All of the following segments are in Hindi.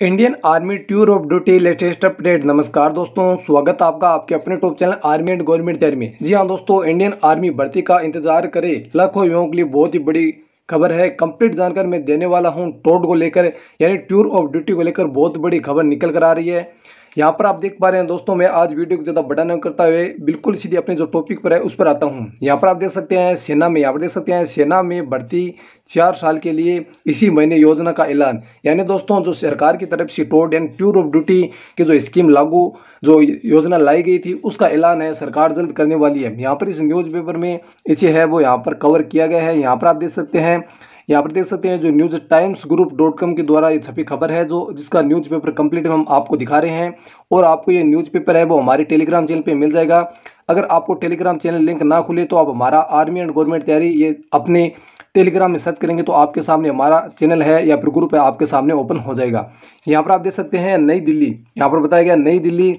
Indian army tour of duty latest update. नमस्कार दोस्तों, स्वागत आपका आपके अपने top channel army and government तैयारी में। जी हाँ दोस्तों, इंडियन आर्मी भर्ती का इंतज़ार करे। लाखों युवाओं के लिए बहुत ही बड़ी खबर है। कंप्लीट जानकारी मैं देने वाला हूँ। टोट को लेकर, यानी ट्यूर ऑफ़ ड्यूटी को लेकर बहुत बड़ी खबर निकल कर आ रही है। यहाँ पर आप देख पा रहे हैं दोस्तों, मैं आज वीडियो को ज़्यादा बड़ा न करता हुए बिल्कुल सीधे अपने जो टॉपिक पर है, उस पर आता हूँ। यहाँ पर आप देख सकते हैं, सेना में, यहाँ पर देख सकते हैं, सेना में भर्ती चार साल के लिए इसी महीने योजना का ऐलान। यानी दोस्तों, जो सरकार की तरफ़ से टोड एंड ट्यूर ऑफ़ ड्यूटी की जो स्कीम लागू, जो योजना लाई गई थी, उसका ऐलान है, सरकार जल्द करने वाली है। यहाँ पर इस न्यूज़पेपर में इसे है, वो यहाँ पर कवर किया गया है। यहाँ पर आप देख सकते हैं यहाँ पर देख सकते हैं जो news times group dot com के द्वारा ये छपी खबर है, जो जिसका न्यूज़ पेपर कंप्लीट हम आपको दिखा रहे हैं और आपको ये न्यूज़ पेपर है, वो हमारे टेलीग्राम चैनल पे मिल जाएगा। अगर आपको टेलीग्राम चैनल लिंक ना खुले तो आप हमारा आर्मी एंड गवर्नमेंट तैयारी ये अपने टेलीग्राम में सर्च करेंगे तो आपके सामने हमारा चैनल है या फिर ग्रुप है, आपके सामने ओपन हो जाएगा। यहाँ पर आप देख सकते हैं नई दिल्ली, यहाँ पर बताया गया नई दिल्ली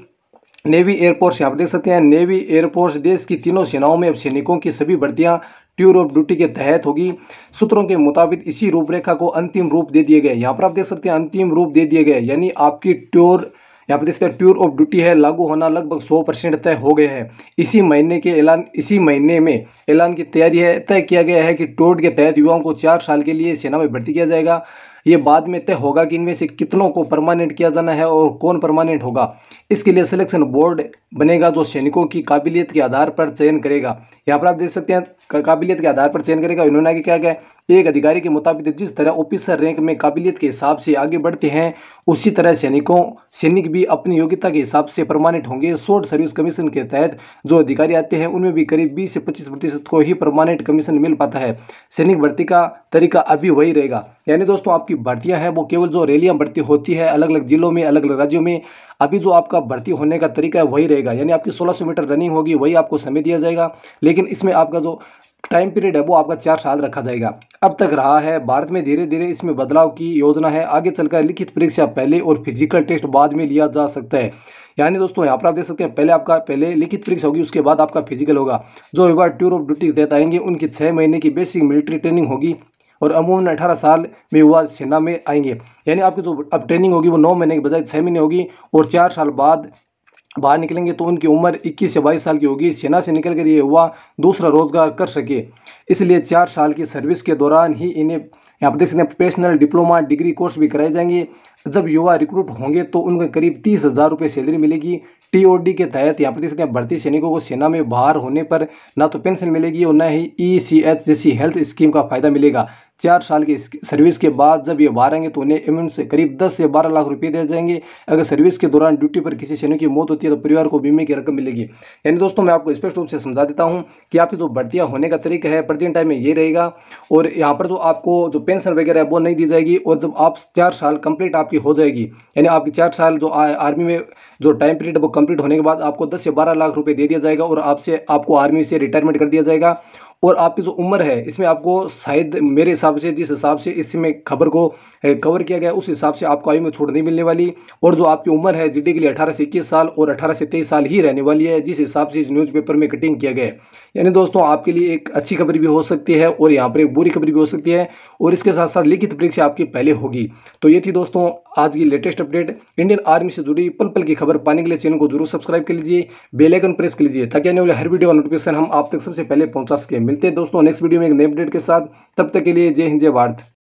नेवी एयरफोर्स यहाँ पर देख सकते हैं नेवी एयरफोर्स देश की तीनों सेनाओं में अब सैनिकों की सभी भर्तियाँ ट्यूर ऑफ़ ड्यूटी के तहत होगी। सूत्रों के मुताबिक इसी रूपरेखा को अंतिम रूप दे दिए गए। यहाँ पर आप देख सकते हैं, अंतिम रूप दे दिए गए। यानी आपकी ट्योर, यहाँ पर देख सकते हैं, ट्यूर ऑफ़ ड्यूटी है, लागू होना लगभग सौ परसेंट तय हो गए हैं। इसी महीने के ऐलान, इसी महीने में ऐलान की तैयारी है, तय किया गया है कि टोड के तहत युवाओं को चार साल के लिए सेना में भर्ती किया जाएगा। ये बाद में तय होगा कि इनमें से कितनों को परमानेंट किया जाना है और कौन परमानेंट होगा। इसके लिए सिलेक्शन बोर्ड बनेगा जो सैनिकों की काबिलियत के आधार पर चयन करेगा। यहाँ पर आप देख सकते हैं काबिलियत के आधार पर चयन करेगा। इन्होंने आगे क्या किया एक अधिकारी के मुताबिक जिस तरह ऑफिसर रैंक में काबिलियत के हिसाब से आगे बढ़ते हैं, उसी तरह सैनिकों, सैनिक भी अपनी योग्यता के हिसाब से परमानेंट होंगे। शॉर्ट सर्विस कमीशन के तहत जो अधिकारी आते हैं, उनमें भी करीब 20 से 25 प्रतिशत को ही परमानेंट कमीशन मिल पाता है। सैनिक भर्ती का तरीका अभी वही रहेगा। यानी दोस्तों, आपकी भर्तियाँ हैं, वो केवल जो रैलियाँ भर्ती होती है अलग अलग जिलों में अलग अलग राज्यों में, अभी जो आपका भर्ती होने का तरीका है, वही रहेगा। यानी आपकी 1600 मीटर रनिंग होगी, वही आपको समय दिया जाएगा। लेकिन इसमें आपका जो टाइम पीरियड है, वो आपका चार साल रखा जाएगा। अब तक रहा है, भारत में धीरे धीरे इसमें बदलाव की योजना है। आगे चलकर लिखित परीक्षा पहले और फ़िज़िकल टेस्ट बाद में लिया जा सकता है। यानी दोस्तों, यहाँ पर आप देख सकते हैं, पहले आपका, पहले लिखित परीक्षा होगी, उसके बाद आपका फ़िज़िकल होगा। जो युवा टूर ऑफ़ ड्यूटी के तहत आएँगे, उनकी छः महीने की बेसिक मिलिट्री ट्रेनिंग होगी और अमूमन अठारह साल में युवा सेना में आएँगे। यानी आपकी जो, अब ट्रेनिंग होगी, वो नौ महीने के बजाय छः महीने होगी और चार साल बाद बाहर निकलेंगे तो उनकी उम्र 21 से 22 साल की होगी। सेना से निकल कर ये युवा दूसरा रोज़गार कर सके। इसलिए चार साल की सर्विस के दौरान ही इन्हें, यहाँ पर देख सकते हैं प्रोफेशनल डिप्लोमा डिग्री कोर्स भी कराए जाएँगे। जब युवा रिक्रूट होंगे तो उनको करीब तीस हज़ार रुपये सैलरी मिलेगी। टीओडी के तहत यहाँ पर देख सकते हैं, भर्ती सैनिकों को सेना में बाहर होने पर ना तो पेंशन मिलेगी और न ही ईसीएच जैसी हेल्थ स्कीम का फ़ायदा मिलेगा। चार साल की सर्विस के बाद जब ये बाहर आएँगे तो उन्हें अमाउंट से करीब दस से बारह लाख रुपए दिए जाएँगे। अगर सर्विस के दौरान ड्यूटी पर किसी सैनिक की मौत होती है तो परिवार को बीमे की रकम मिलेगी। यानी दोस्तों, मैं आपको स्पष्ट रूप से समझा देता हूँ कि आपकी जो भर्तियाँ होने का तरीका है प्रेजेंट टाइम में ये रहेगा। और यहाँ पर जो आपको जो पेंशन वगैरह है, वो नहीं दी जाएगी और जब आप चार साल कंप्लीट आपकी हो जाएगी, यानी आपकी चार साल जो आर्मी में जो टाइम पीरियड वो कंप्लीट होने के बाद आपको दस से बारह लाख रुपये दे दिया जाएगा और आपसे, आपको आर्मी से रिटायरमेंट कर दिया जाएगा। और आपकी जो उम्र है, इसमें आपको शायद मेरे हिसाब से, जिस हिसाब से इसमें खबर को कवर किया गया, उस हिसाब से आपको आयु में छूट नहीं मिलने वाली और जो आपकी उम्र है जीडी के लिए अठारह से इक्कीस साल और अठारह से तेईस साल ही रहने वाली है, जिस हिसाब से इस न्यूज़पेपर में कटिंग किया गया यानी दोस्तों, आपके लिए एक अच्छी खबर भी हो सकती है और यहाँ पर एक बुरी खबर भी हो सकती है और इसके साथ साथ लिखित परीक्षा आपकी पहले होगी। तो ये थी दोस्तों, आज की लेटेस्ट अपडेट इंडियन आर्मी से जुड़ी पल पल की खबर पाने के लिए चैनल को ज़रूर सब्सक्राइब कर लीजिए बेलाइकन प्रेस कर लीजिए, ताकि आने वाले हर वीडियो का नोटिफिकेशन हम आप तक सबसे पहले पहुँचा सके। मिलते हैं दोस्तों नेक्स्ट वीडियो में एक नए अपडेट के साथ। तब तक के लिए जय हिंद, जय भारत।